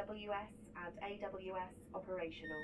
AWS and AWS operational.